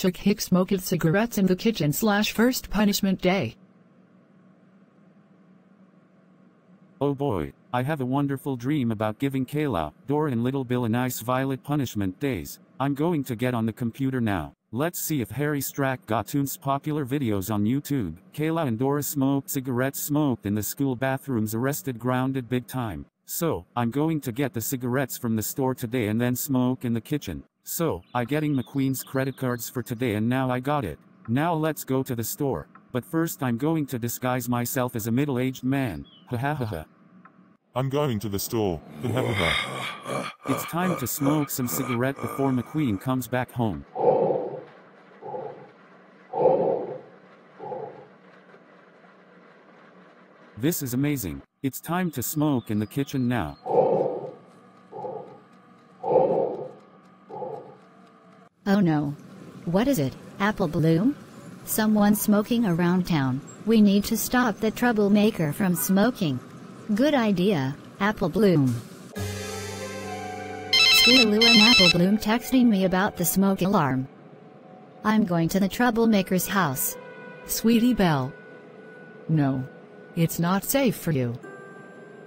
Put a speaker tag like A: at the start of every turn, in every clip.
A: Chick Hick smoked cigarettes in the kitchen slash first punishment day.
B: Oh boy, I have a wonderful dream about giving Kayla, Dora and Little Bill a nice violet punishment days. I'm going to get on the computer now. Let's see if Harry Strack got Toon's popular videos on YouTube. Kayla and Dora smoked cigarettes smoked in the school bathrooms arrested grounded big time. So, I'm going to get the cigarettes from the store today and then smoke in the kitchen. So, I getting McQueen's credit cards for today and now I got it. Now let's go to the store. But first I'm going to disguise myself as a middle-aged man. Ha ha ha ha.
C: I'm going to the store.
B: It's time to smoke some cigarette before McQueen comes back home. This is amazing. It's time to smoke in the kitchen now.
D: Oh no. What is it, Apple Bloom? Someone smoking around town. We need to stop the troublemaker from smoking. Good idea, Apple Bloom. Scootaloo and Apple Bloom texting me about the smoke alarm. I'm going to the troublemaker's house.
A: Sweetie Belle. No. It's not safe for you.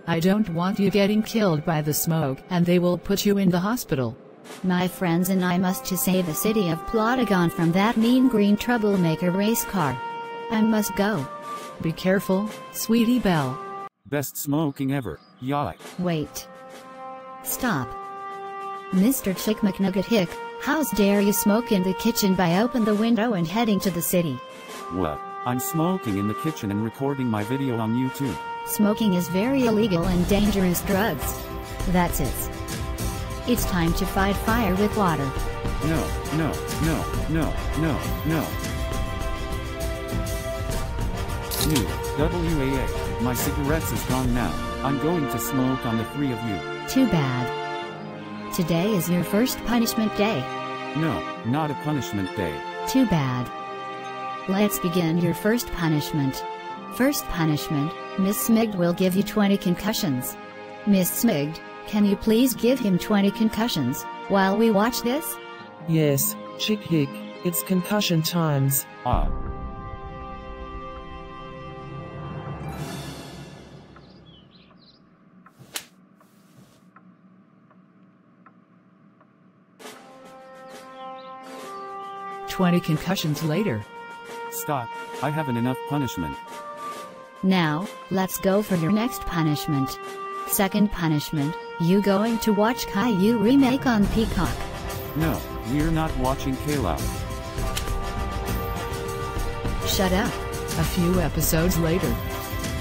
A: I don't want you getting killed by the smoke and they will put you in the hospital.
D: My friends and I must to save the city of Plotagon from that mean green troublemaker race car. I must go.
A: Be careful, Sweetie Belle.
B: Best smoking ever. Yai.
D: Wait. Stop. Mr. Chick McNugget Hick, how's dare you smoke in the kitchen by open the window and heading to the city?
B: What? I'm smoking in the kitchen and recording my video on YouTube.
D: Smoking is very illegal and dangerous drugs. That's it. It's time to fight fire with water.
B: No, no, no, no, no, no. New, WAA, my cigarettes is gone now. I'm going to smoke on the three of you.
D: Too bad. Today is your first punishment day.
B: No, not a punishment day.
D: Too bad. Let's begin your first punishment. First punishment, Miss Smigd will give you 20 concussions. Miss Smigd, can you please give him 20 concussions, while we watch this?
E: Yes, Chick Hick, it's concussion times.
B: Ah.
A: Twenty concussions later.
B: Stop, I haven't enough punishment.
D: Now, let's go for your next punishment. Second punishment, you going to watch Caillou remake on Peacock.
B: No, we're not watching Kayla.
D: Shut up.
A: A few episodes later.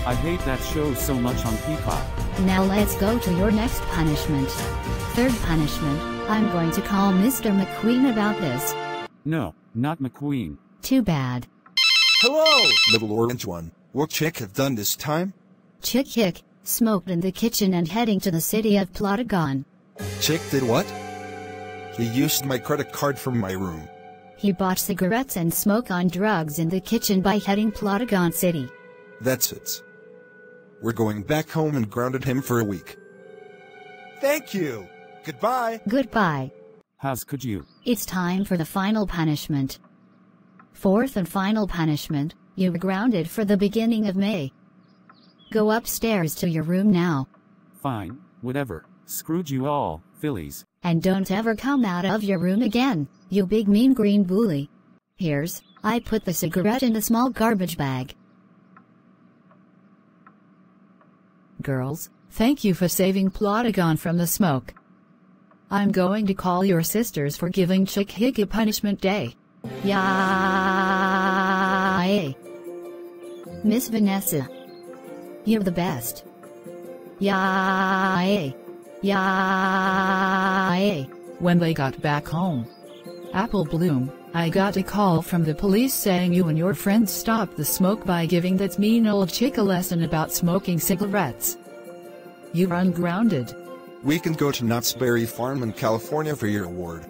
B: I hate that show so much on Peacock.
D: Now let's go to your next punishment. Third punishment, I'm going to call Mr. McQueen about this.
B: No, not McQueen.
D: Too bad.
F: Hello, little orange one. What Chick have done this time?
D: Chick Hick, smoked in the kitchen and heading to the city of Plotagon.
F: Chick did what? He used my credit card from my room.
D: He bought cigarettes and smoke on drugs in the kitchen by heading Plotagon City.
F: That's it. We're going back home and grounded him for a week. Thank you. Goodbye.
D: Goodbye.
B: How's could you?
D: It's time for the final punishment. Fourth and final punishment, you were grounded for the beginning of May. Go upstairs to your room now.
B: Fine, whatever. Screwed you all, Phillies.
D: And don't ever come out of your room again, you big mean green bully. Here's, I put the cigarette in a small garbage bag.
A: Girls, thank you for saving Plotagon from the smoke. I'm going to call your sisters for giving Chick Hick a punishment day. Yay!
D: Miss Vanessa. You're the best. Yay! Eh. Yay! Eh.
A: When they got back home, Apple Bloom, I got a call from the police saying you and your friends stopped the smoke by giving that mean old chick a lesson about smoking cigarettes. You're ungrounded.
F: We can go to Knott's Berry Farm in California for your award.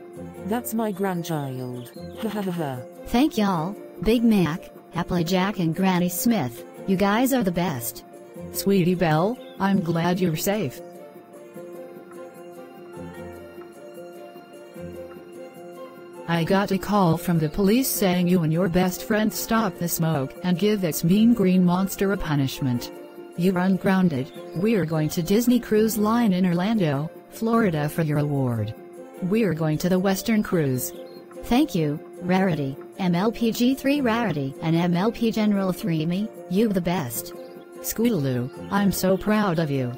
E: That's my grandchild. Ha ha ha ha.
D: Thank y'all, Big Mac, Applejack and Granny Smith, you guys are the best.
A: Sweetie Belle, I'm glad you're safe.
D: I got a call from the police saying you and your best friend stop the smoke and give this mean green monster a punishment. You're ungrounded. We're going to Disney Cruise Line in Orlando, Florida for your award. We're going to the Western Cruise.
G: Thank you, Rarity, MLPG3 Rarity, and MLP General 3 Me, you the best.
D: Scootaloo, I'm so proud of you.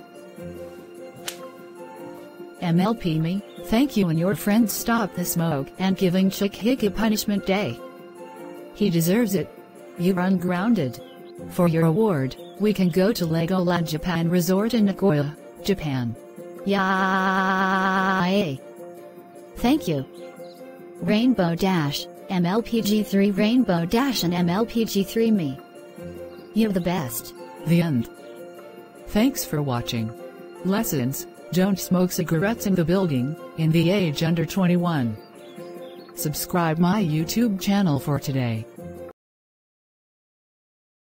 D: MLP me, thank you and your friends stop the smoke and giving Chick Hick a punishment day. He deserves it. You're ungrounded. For your award, we can go to Legoland Japan Resort in Nagoya, Japan.
G: Yay! Thank you. Rainbow Dash, MLPG3 Rainbow Dash and MLPG3 Me. You're the best.
D: The end. Thanks for watching. Lessons, don't smoke cigarettes in the building, in the age under 21. Subscribe my YouTube channel for today.